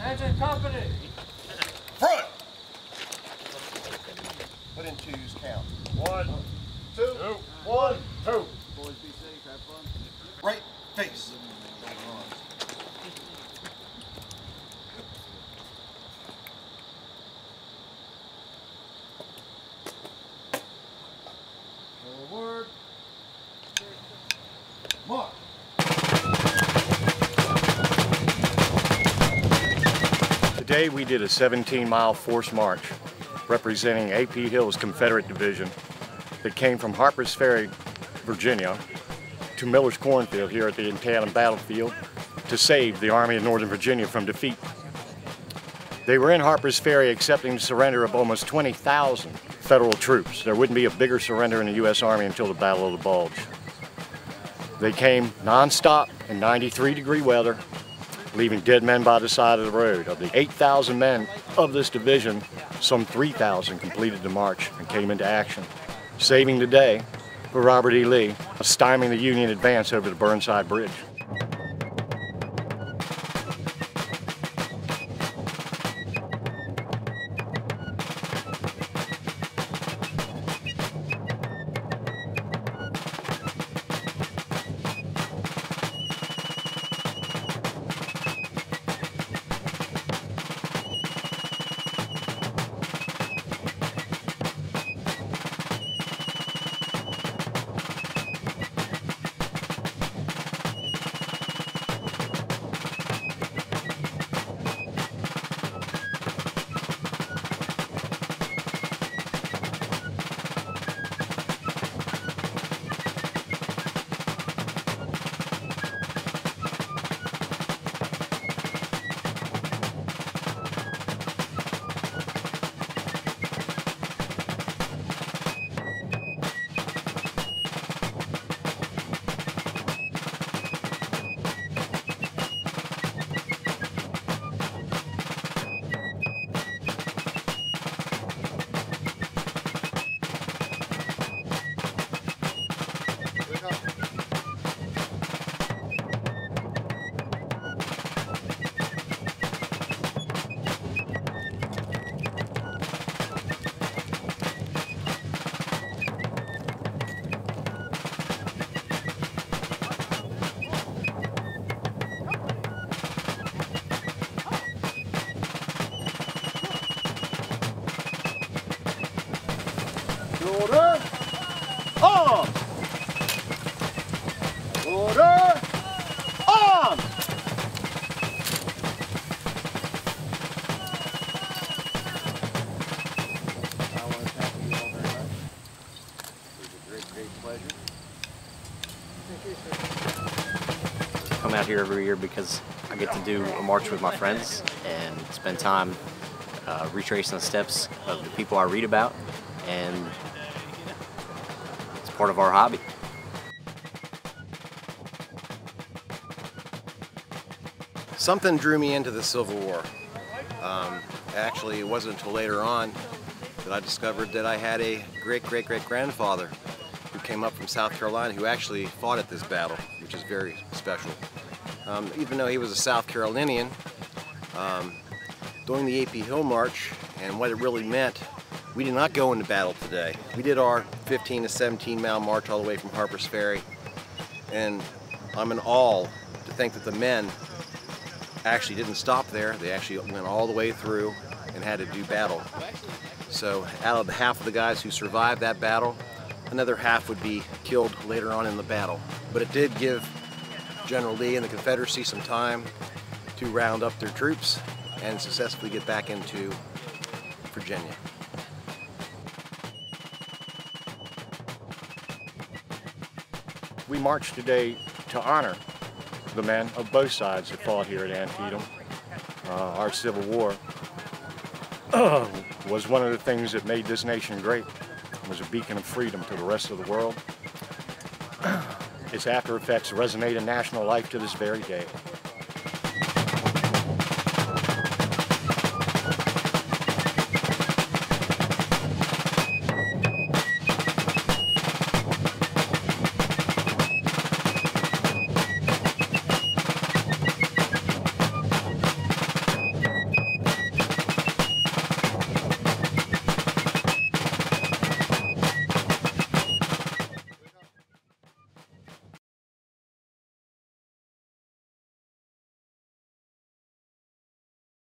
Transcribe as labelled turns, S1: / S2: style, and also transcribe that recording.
S1: Engine company.
S2: Front! Put in twos, count. One, two, one, two.
S1: Boys be safe, have fun.
S2: Right face. Forward. Mark.
S3: Today we did a 17-mile force march representing AP Hill's Confederate Division that came from Harper's Ferry, Virginia to Miller's Cornfield here at the Antietam Battlefield to save the Army of Northern Virginia from defeat. They were in Harper's Ferry accepting the surrender of almost 20,000 federal troops. There wouldn't be a bigger surrender in the U.S. Army until the Battle of the Bulge. They came nonstop in 93 degree weather, leaving dead men by the side of the road. Of the 8,000 men of this division, some 3,000 completed the march and came into action, saving the day for Robert E. Lee, stymieing the Union advance over the Burnside Bridge.
S2: Order. On. Order. On. I want to thank you all very much. It was a great, great pleasure.
S4: come out here every year because I get to do a march with my friends and spend time uh, retracing the steps of the people I read about, and it's part of our hobby.
S2: Something drew me into the Civil War. Um, actually, it wasn't until later on that I discovered that I had a great great great grandfather who came up from South Carolina who actually fought at this battle, which is very special. Um, even though he was a South Carolinian, um, during the AP Hill March and what it really meant, we did not go into battle today. We did our 15 to 17 mile march all the way from Harper's Ferry, and I'm in awe to think that the men actually didn't stop there. They actually went all the way through and had to do battle. So out of the half of the guys who survived that battle, another half would be killed later on in the battle. But it did give General Lee and the Confederacy some time to round up their troops and successfully get back into Virginia.
S3: We march today to honor the men of both sides that fought here at Antietam. Uh, our Civil War was one of the things that made this nation great. It was a beacon of freedom to the rest of the world. its after effects resonate in national life to this very day.